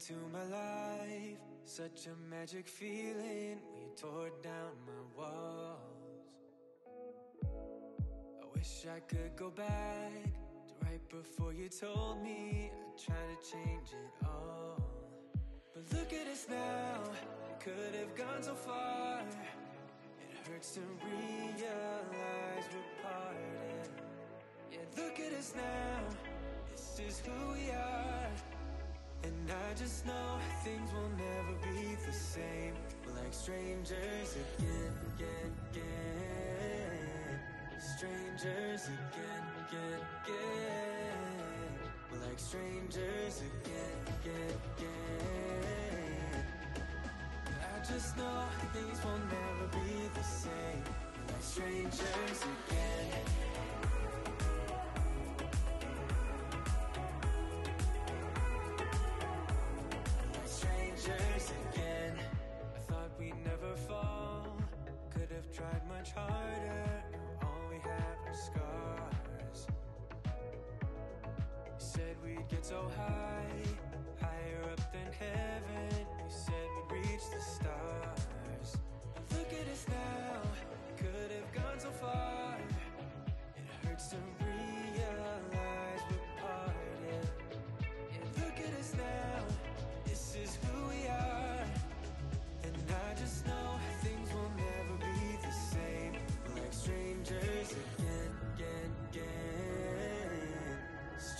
into my life. Such a magic feeling We tore down my walls. I wish I could go back to right before you told me I'd try to change it all. But look at us now, could have gone so far. It hurts to realize we're parted. Yeah, look at us now, this is who we are. And I just know things will never be the same. We're like strangers again, again, again. Strangers again, again, again. We're like strangers again, again, again. I just know things will never be the same. We're like strangers again.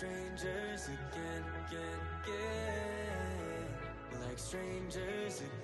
Strangers again, again, again. Like strangers again,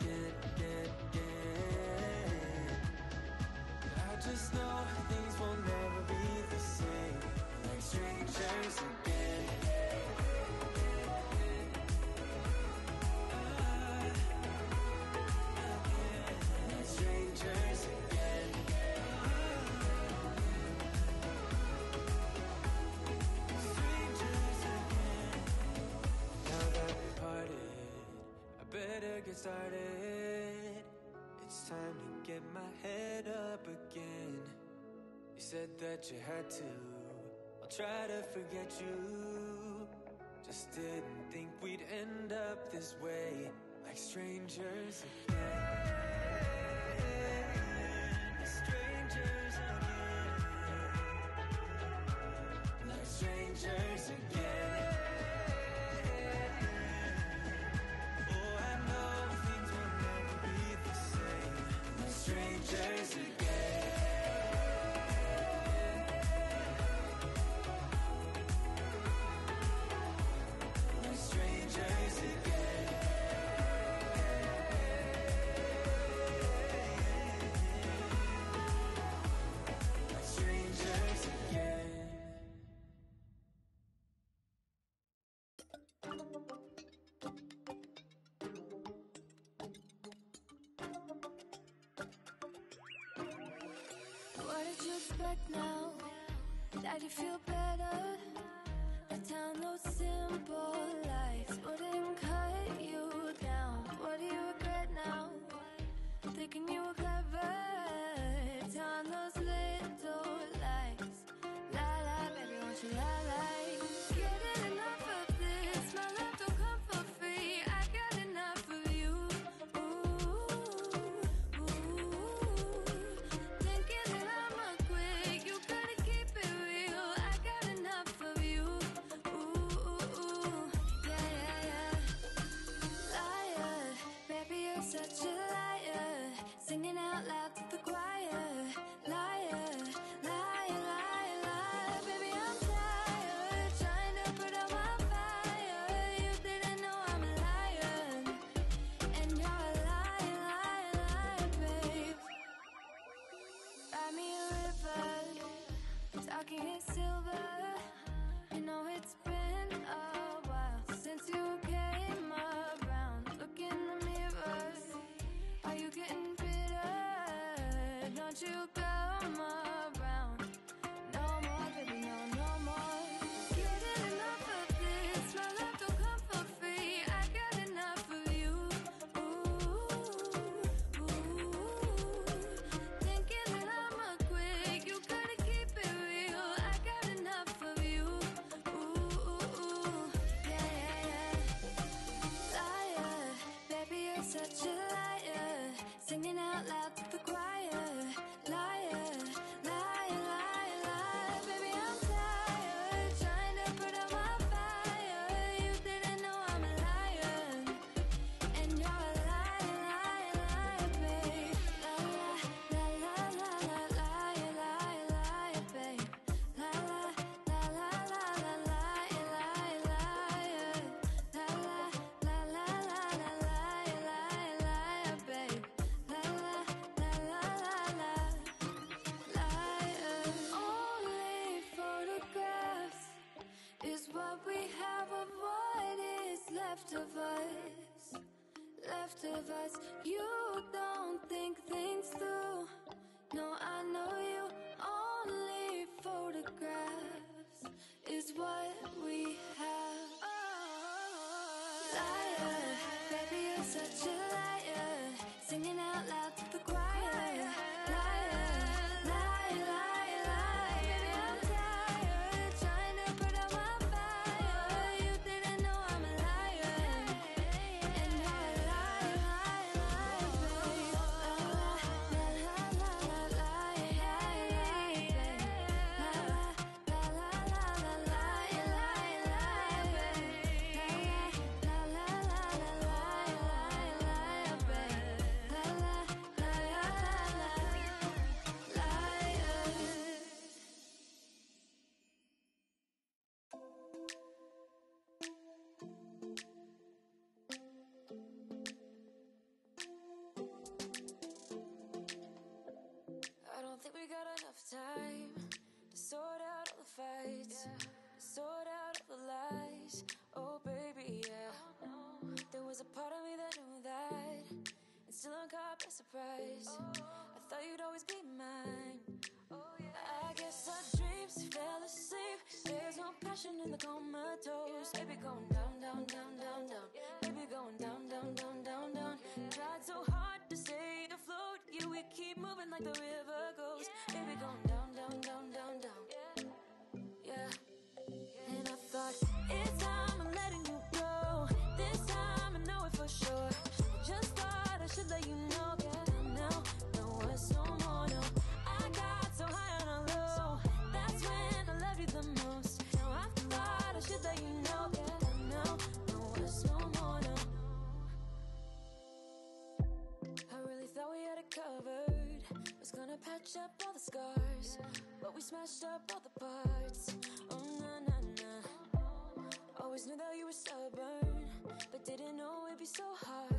started. It's time to get my head up again. You said that you had to. I'll try to forget you. Just didn't think we'd end up this way, like strangers again. Strangers again. Did you expect now? That you feel better? Town of simple lives wouldn't cut you down. What do you regret now? Thinking you were clever. Telling those little lies. Lie, lie, baby, won't you lie? of us, left of us. You don't. surprise. I thought you'd always be mine. I guess our dreams fell asleep. There's no passion in the comatose. Baby, going down, down, down, down, down. Baby, going down, down, down, down, down. Tried so hard to stay afloat. yeah. We keep moving like the river. patch up all the scars, but we smashed up all the parts. Oh, na na na. Always knew that you were stubborn, but didn't know it'd be so hard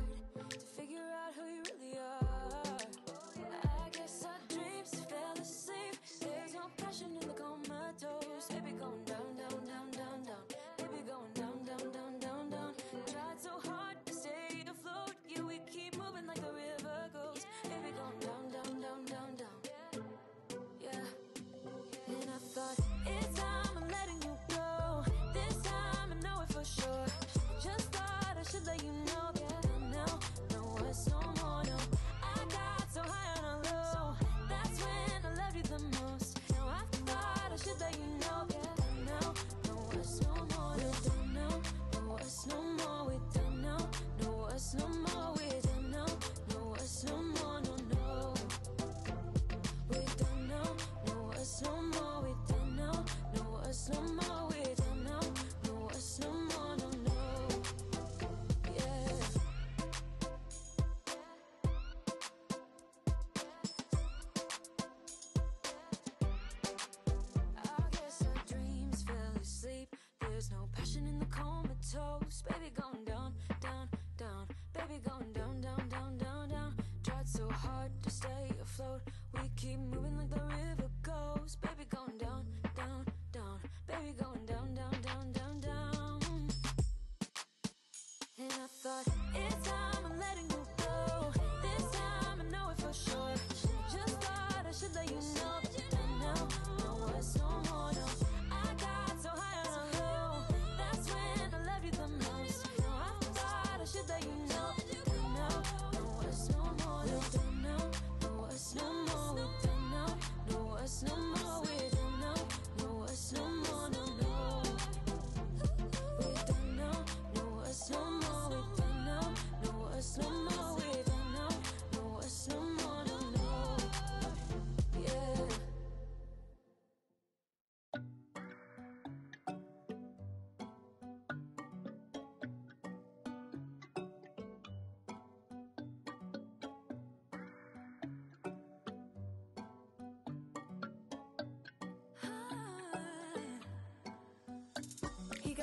to figure out who you really are. Oh yeah, I guess our dreams fell asleep. There's no passion in the comatose, baby, going down. toes. Baby going down, down, down. Baby going down, down, down, down, down. Tried so hard to stay afloat. We keep moving like the river.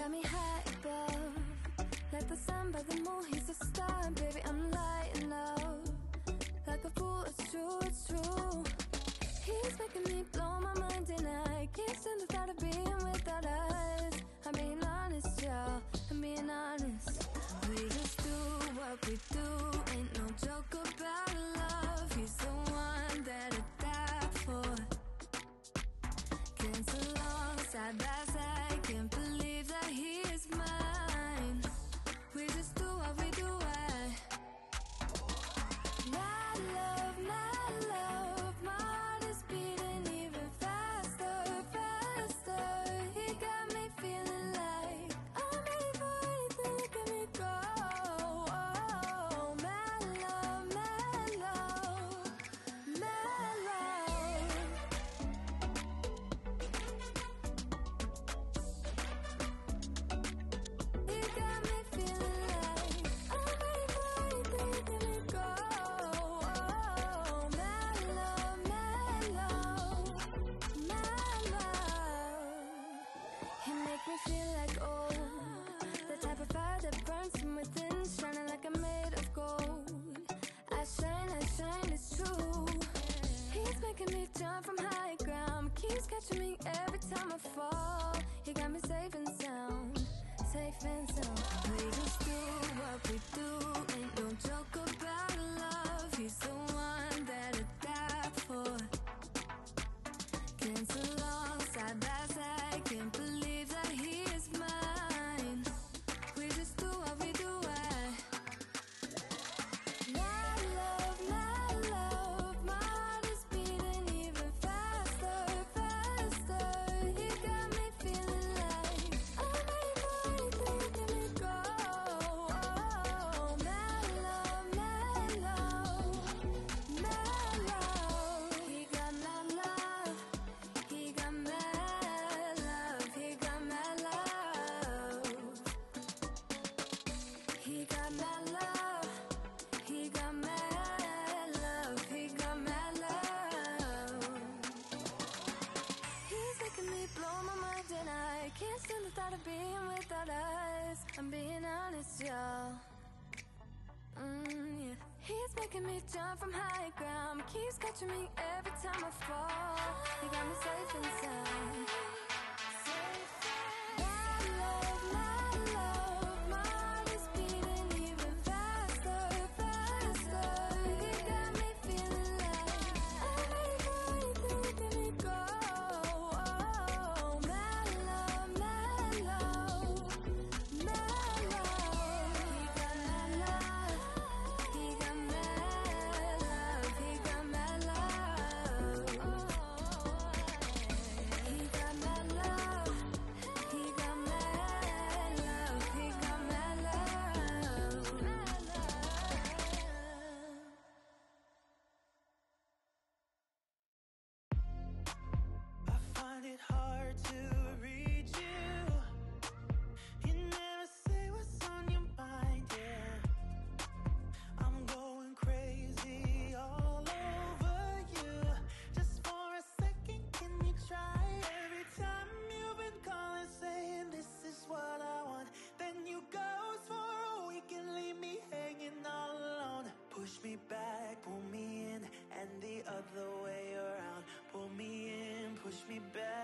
Got me high above Like the sun by the moon, he's a star and Baby, I'm lighting up. Like a fool, it's true, it's true. He's making me blow my mind and I Can't stand the thought of being without us. I'm being honest, y'all, I'm being honest. We just do what we do. Ain't no joke about love. He's the one that I die for. Dance alongside by side, can't believe making me jump from high ground. Keeps catching me every time I fall. You got me safe and sound push me back, pull me in, and the other way around. Pull me in, push me back.